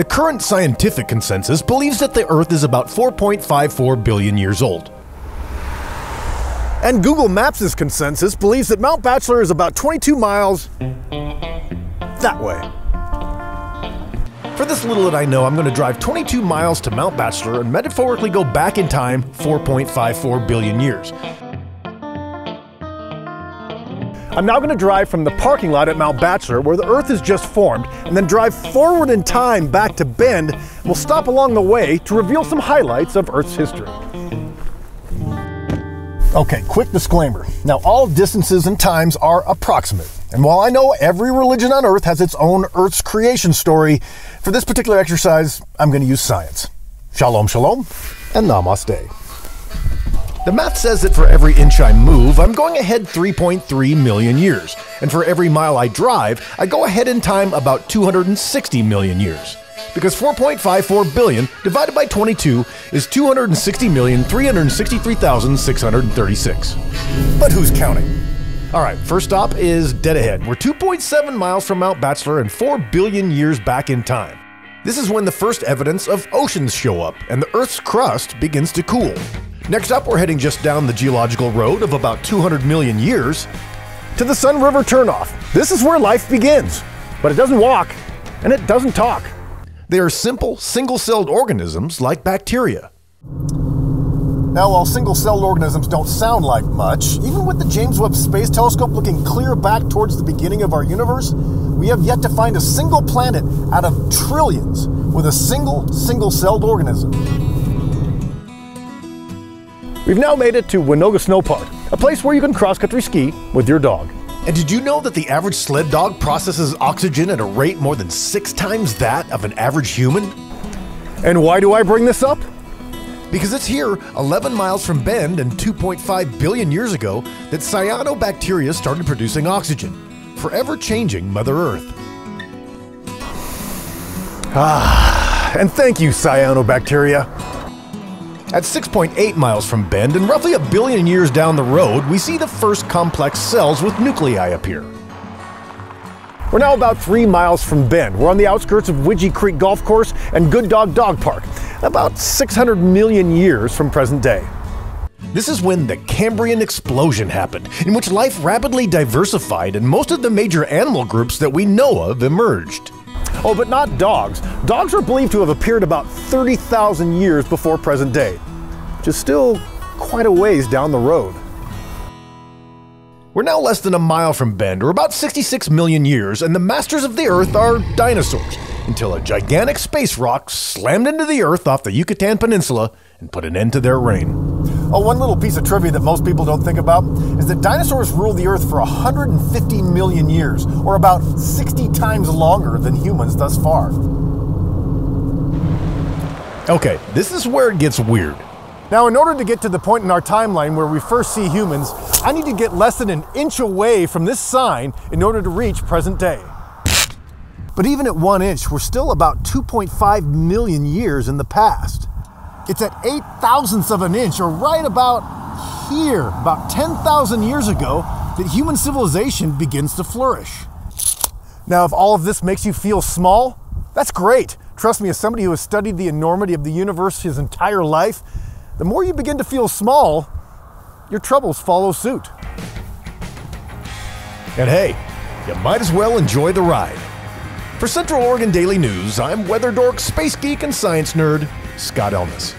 The current scientific consensus believes that the Earth is about 4.54 billion years old. And Google Maps' consensus believes that Mount Bachelor is about 22 miles that way. For this little that I know, I'm going to drive 22 miles to Mount Bachelor and metaphorically go back in time 4.54 billion years. I'm now going to drive from the parking lot at Mount Bachelor, where the Earth has just formed, and then drive forward in time back to Bend. We'll stop along the way to reveal some highlights of Earth's history. Okay, quick disclaimer. Now, all distances and times are approximate. And while I know every religion on Earth has its own Earth's creation story, for this particular exercise, I'm going to use science. Shalom, shalom, and namaste. The math says that for every inch I move, I'm going ahead 3.3 million years. And for every mile I drive, I go ahead in time about 260 million years. Because 4.54 billion divided by 22 is 260,363,636. But who's counting? All right, first stop is dead ahead. We're 2.7 miles from Mount Bachelor and 4 billion years back in time. This is when the first evidence of oceans show up and the Earth's crust begins to cool. Next up, we're heading just down the geological road of about 200 million years to the Sunriver turnoff. This is where life begins, but it doesn't walk and it doesn't talk. They are simple, single celled organisms like bacteria. Now, while single celled organisms don't sound like much, even with the James Webb Space Telescope looking clear back towards the beginning of our universe, we have yet to find a single planet out of trillions with a single, single celled organism. We've now made it to Wanoga Snow Park, a place where you can cross country ski with your dog. And did you know that the average sled dog processes oxygen at a rate more than six times that of an average human? And why do I bring this up? Because it's here, 11 miles from Bend and 2.5 billion years ago, that cyanobacteria started producing oxygen, forever changing Mother Earth. Ah, and thank you, cyanobacteria. At 6.8 miles from Bend and roughly a billion years down the road, we see the first complex cells with nuclei appear. We're now about three miles from Bend. We're on the outskirts of Widgi Creek Golf Course and Good Dog Dog Park, about 600 million years from present day. This is when the Cambrian explosion happened, in which life rapidly diversified and most of the major animal groups that we know of emerged. Oh, but not dogs. Dogs are believed to have appeared about 30,000 years before present day, which is still quite a ways down the road. We're now less than a mile from Bend, or about 66 million years, and the masters of the Earth are dinosaurs, until a gigantic space rock slammed into the Earth off the Yucatan Peninsula and put an end to their reign. Oh, one little piece of trivia that most people don't think about is that dinosaurs ruled the Earth for 150 million years, or about 60 times longer than humans thus far. Okay, this is where it gets weird. Now, in order to get to the point in our timeline where we first see humans, I need to get less than an inch away from this sign in order to reach present day. But even at one inch, we're still about 2.5 million years in the past. It's at 8 thousandths of an inch, or right about here, about 10,000 years ago, that human civilization begins to flourish. Now, if all of this makes you feel small, that's great. Trust me, as somebody who has studied the enormity of the universe his entire life, the more you begin to feel small, your troubles follow suit. And hey, you might as well enjoy the ride. For Central Oregon Daily News, I'm weather dork, space geek, and science nerd, Scott Elnes.